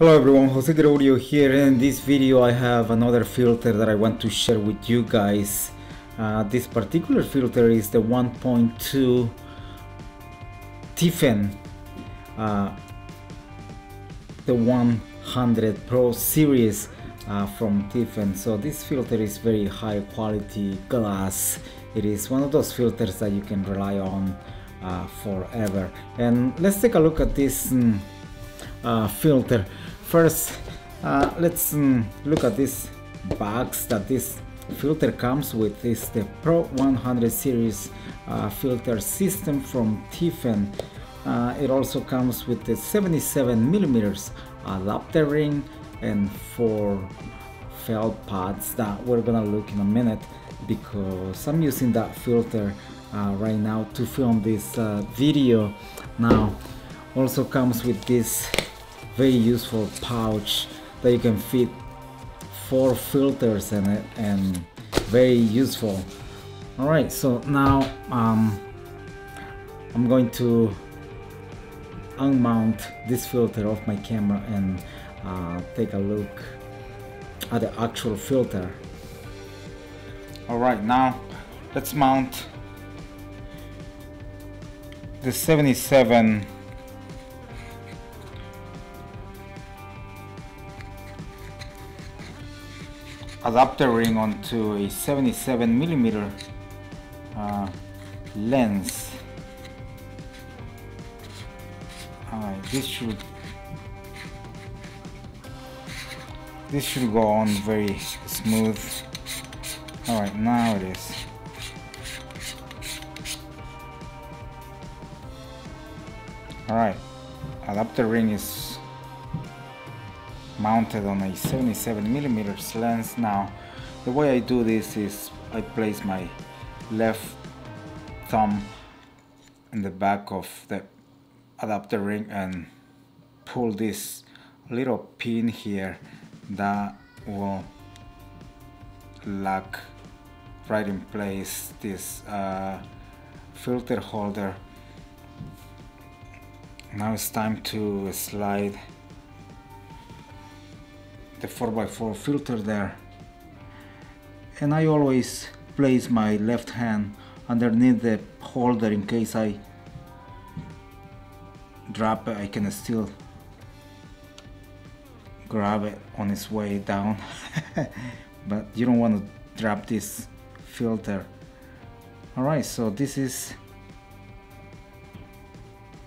Hello everyone, Jose Guerrero Audio here. In this video I have another filter that I want to share with you guys. Uh, this particular filter is the 1.2 Tiffen, uh, the 100 Pro series uh, from Tiffen. So this filter is very high quality glass. It is one of those filters that you can rely on uh, forever. And let's take a look at this uh, filter. First, uh, let's um, look at this box that this filter comes with. Is the Pro 100 series uh, filter system from Tiffen. Uh, it also comes with the 77 millimeters adapter ring and four felt pads that we're gonna look in a minute because I'm using that filter uh, right now to film this uh, video now also comes with this very useful pouch that you can fit four filters in it and very useful. All right so now um, I'm going to unmount this filter off my camera and uh, take a look at the actual filter. All right now let's mount the 77 adapter ring onto a 77 millimeter uh, lens. Alright, this should this should go on very smooth. Alright, now it is. Alright, adapter ring is mounted on a 77 millimeters lens. Now the way I do this is I place my left thumb in the back of the adapter ring and pull this little pin here that will lock right in place this uh, filter holder. Now it's time to slide the 4x4 filter there. And I always place my left hand underneath the holder in case I drop it I can still grab it on its way down. But you don't want to drop this filter. Alright so this is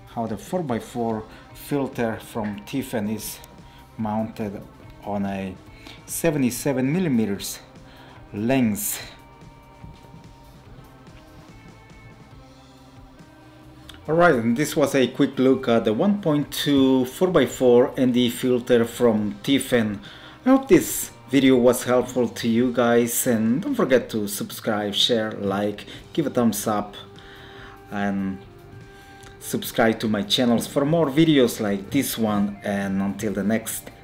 how the 4x4 filter from Tiffen is mounted on a 77 millimeters lens Alright, and this was a quick look at the 1.2 4x4 ND filter from Tiffen. I hope this video was helpful to you guys and don't forget to subscribe, share, like, give a thumbs up and subscribe to my channels for more videos like this one and until the next